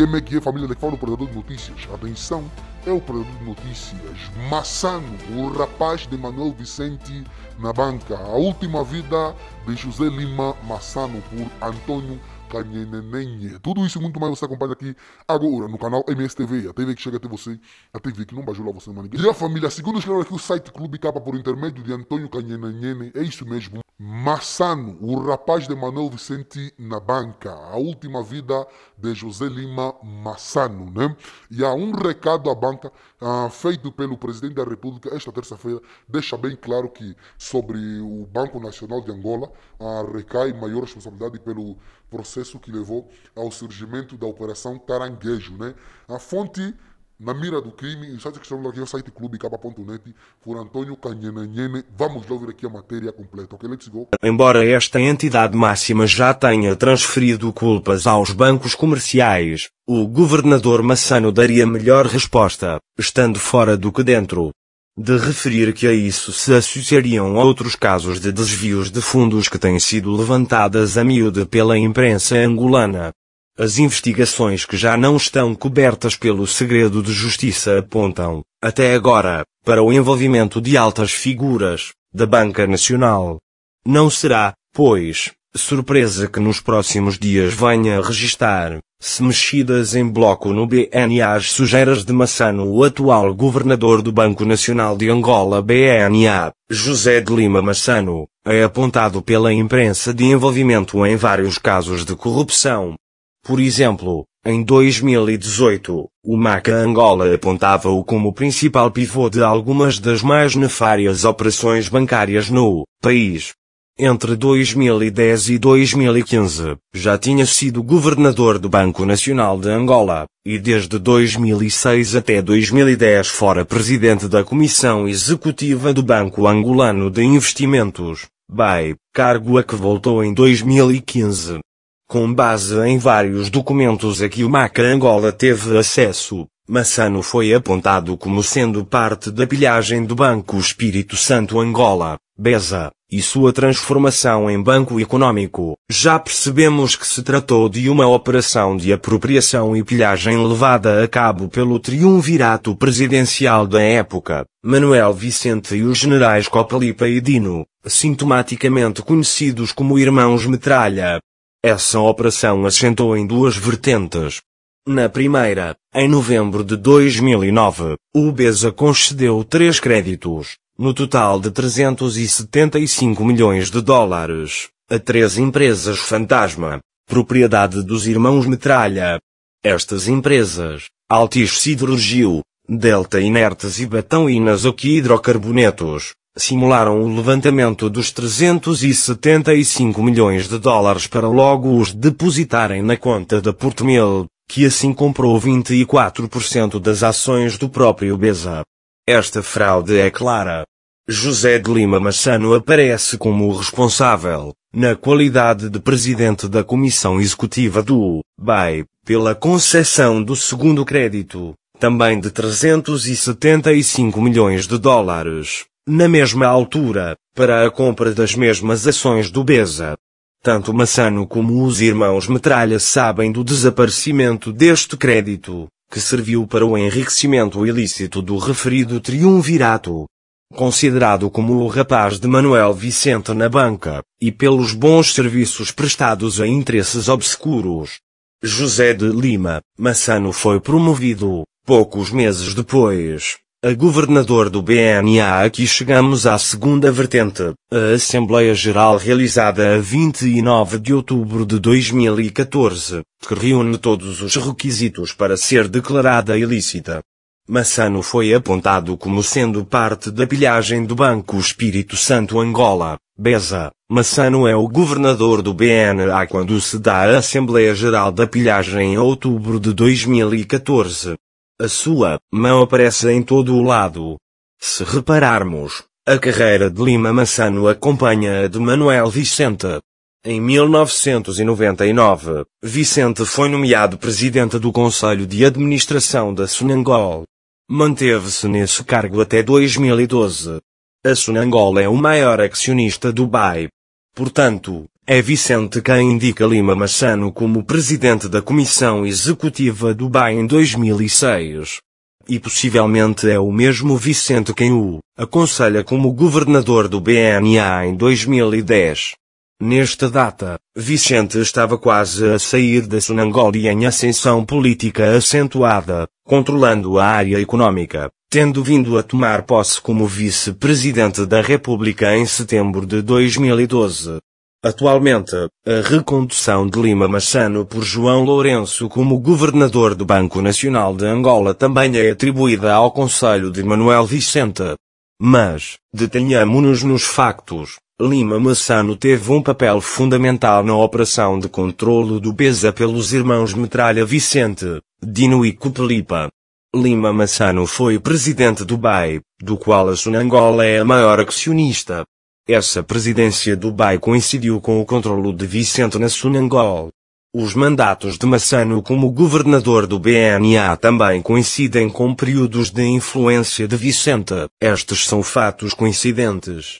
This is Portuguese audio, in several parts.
é, é família de que fala o predador de notícias. Atenção, é o predador de notícias. Massano, o rapaz de Manuel Vicente na banca. A última vida de José Lima Massano por Antônio Canhenenenhe. Tudo isso e muito mais você acompanha aqui agora no canal MSTV, a TV que chega até você, a TV que não bajula você, mano. E a família, segundo escreve aqui o site Clube Capa por intermédio de Antônio Canhenenene, é isso mesmo. Massano, o rapaz de Manuel Vicente na banca. A última vida de José Lima Massano, né? E há um recado à banca ah, feito pelo presidente da República esta terça-feira, deixa bem claro que sobre o Banco Nacional de Angola ah, recai maior responsabilidade pelo processo que levou ao surgimento da Operação Caranguejo, né? A fonte na mira do crime, que Canhenanhene. Vamos lá ouvir aqui a matéria completa, ok? Let's go. Embora esta entidade máxima já tenha transferido culpas aos bancos comerciais, o governador Massano daria melhor resposta, estando fora do que dentro. De referir que a isso se associariam outros casos de desvios de fundos que têm sido levantadas a miúde pela imprensa angolana. As investigações que já não estão cobertas pelo segredo de justiça apontam, até agora, para o envolvimento de altas figuras, da Banca Nacional. Não será, pois, surpresa que nos próximos dias venha registar, se mexidas em bloco no BNA as sujeiras de Massano o atual governador do Banco Nacional de Angola BNA, José de Lima Massano, é apontado pela imprensa de envolvimento em vários casos de corrupção, por exemplo, em 2018, o MACA Angola apontava-o como principal pivô de algumas das mais nefárias operações bancárias no país. Entre 2010 e 2015, já tinha sido governador do Banco Nacional de Angola, e desde 2006 até 2010 fora presidente da Comissão Executiva do Banco Angolano de Investimentos, BAE, cargo a que voltou em 2015 com base em vários documentos a que o Maca Angola teve acesso, Massano foi apontado como sendo parte da pilhagem do Banco Espírito Santo Angola, BESA, e sua transformação em banco econômico. Já percebemos que se tratou de uma operação de apropriação e pilhagem levada a cabo pelo triunvirato presidencial da época, Manuel Vicente e os generais Copalipa e Dino, sintomaticamente conhecidos como Irmãos Metralha, essa operação assentou em duas vertentes. Na primeira, em novembro de 2009, o BESA concedeu três créditos, no total de 375 milhões de dólares, a três empresas fantasma, propriedade dos irmãos Metralha. Estas empresas, Altis Siderurgio, Delta Inertes e Batão Inazoque Hidrocarbonetos, simularam o levantamento dos 375 milhões de dólares para logo os depositarem na conta da Portmil, que assim comprou 24% das ações do próprio Beza. Esta fraude é clara. José de Lima Massano aparece como o responsável, na qualidade de presidente da Comissão Executiva do BAE, pela concessão do segundo crédito, também de 375 milhões de dólares na mesma altura, para a compra das mesmas ações do Beza. Tanto Massano como os irmãos Metralha sabem do desaparecimento deste crédito, que serviu para o enriquecimento ilícito do referido triunvirato. Considerado como o rapaz de Manuel Vicente na banca, e pelos bons serviços prestados a interesses obscuros. José de Lima, Massano foi promovido, poucos meses depois, a governador do BNA aqui chegamos à segunda vertente, a Assembleia Geral realizada a 29 de outubro de 2014, que reúne todos os requisitos para ser declarada ilícita. Massano foi apontado como sendo parte da pilhagem do Banco Espírito Santo Angola, BESA. Massano é o governador do BNA quando se dá a Assembleia Geral da Pilhagem em outubro de 2014. A sua mão aparece em todo o lado. Se repararmos, a carreira de Lima Massano acompanha a de Manuel Vicente. Em 1999, Vicente foi nomeado presidente do Conselho de Administração da Sunangol. Manteve-se nesse cargo até 2012. A Sunangol é o maior acionista do BAE. Portanto, É Vicente quem indica Lima Massano como presidente da Comissão Executiva do BAE em 2006. E possivelmente é o mesmo Vicente quem o aconselha como governador do BNA em 2010. Nesta data, Vicente estava quase a sair da Sonangólia em ascensão política acentuada, controlando a área econômica, tendo vindo a tomar posse como vice-presidente da República em setembro de 2012. Atualmente, a recondução de Lima Massano por João Lourenço como governador do Banco Nacional de Angola também é atribuída ao Conselho de Manuel Vicente. Mas, detenhamo-nos nos factos. Lima Massano teve um papel fundamental na operação de controlo do BESA pelos irmãos Metralha Vicente, Dino e Cupelipa. Lima Massano foi presidente do BAE, do qual a Sunangola é a maior acionista. Essa presidência do BAE coincidiu com o controlo de Vicente na Sunangol. Os mandatos de Massano como governador do BNA também coincidem com períodos de influência de Vicente. Estes são fatos coincidentes.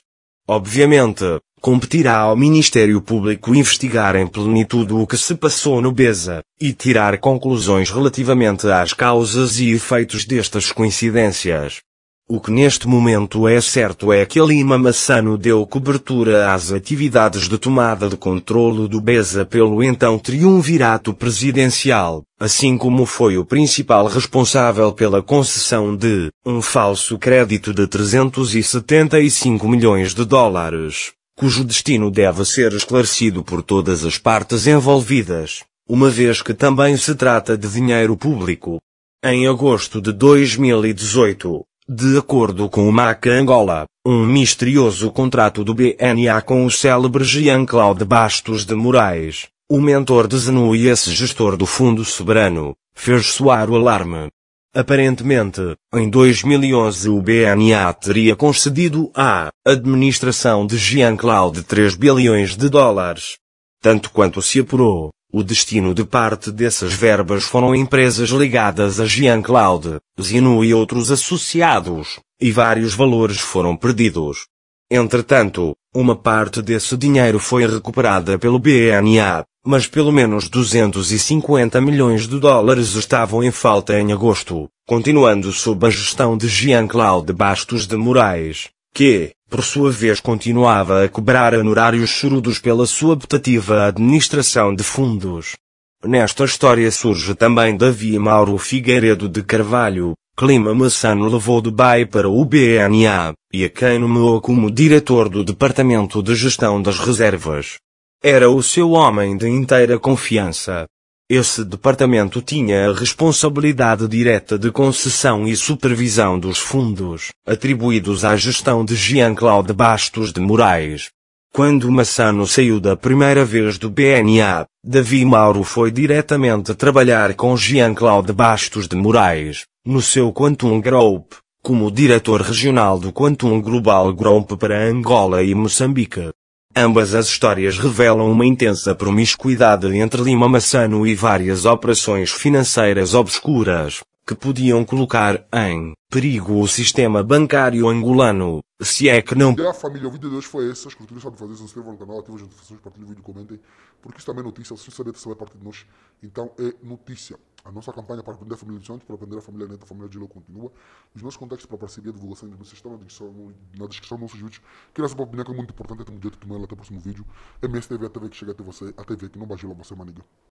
Obviamente, competirá ao Ministério Público investigar em plenitude o que se passou no BESA e tirar conclusões relativamente às causas e efeitos destas coincidências. O que neste momento é certo é que Lima Massano deu cobertura às atividades de tomada de controlo do BESA pelo então triunvirato presidencial, assim como foi o principal responsável pela concessão de um falso crédito de 375 milhões de dólares, cujo destino deve ser esclarecido por todas as partes envolvidas, uma vez que também se trata de dinheiro público. Em agosto de 2018, de acordo com o MAC Angola, um misterioso contrato do BNA com o célebre Jean-Claude Bastos de Moraes, o mentor de Zenu e esse gestor do Fundo Soberano, fez soar o alarme. Aparentemente, em 2011 o BNA teria concedido à administração de Jean-Claude 3 bilhões de dólares. Tanto quanto se apurou, o destino de parte dessas verbas foram empresas ligadas a Jean-Claude, Zinu e outros associados, e vários valores foram perdidos. Entretanto, uma parte desse dinheiro foi recuperada pelo BNA, mas pelo menos 250 milhões de dólares estavam em falta em agosto, continuando sob a gestão de Jean-Claude Bastos de Moraes, que, por sua vez continuava a cobrar honorários chorudos pela sua optativa administração de fundos. Nesta história surge também Davi Mauro Figueiredo de Carvalho, Clima Massano levou Dubai para o BNA, e a quem nomeou como diretor do Departamento de Gestão das Reservas. Era o seu homem de inteira confiança. Esse departamento tinha a responsabilidade direta de concessão e supervisão dos fundos, atribuídos à gestão de Jean-Claude Bastos de Moraes. Quando Massano saiu da primeira vez do BNA, Davi Mauro foi diretamente trabalhar com Jean-Claude Bastos de Moraes, no seu Quantum Group, como diretor regional do Quantum Global Group para Angola e Moçambique. Ambas as histórias revelam uma intensa promiscuidade entre Lima Massano e várias operações financeiras obscuras, que podiam colocar em perigo o sistema bancário angolano, se é que não... A família, o vídeo de hoje foi esse, as culturas sabem fazer, se inscrevam no canal, ativem as notificações, partilhem o vídeo, comentem, porque isso também é notícia, se saber saber parte de nós, então é notícia. A nossa campanha para aprender a família Santos, para aprender a família neta, a família de Gilo continua. Os nossos contactos para parceria e divulgação vocês estão na descrição, na descrição dos nossos vídeos. Queria saber a opinião que é muito importante, um dia de tomar até o próximo vídeo. MSTV, a TV que chega até você, a TV que não bajula você, maniga.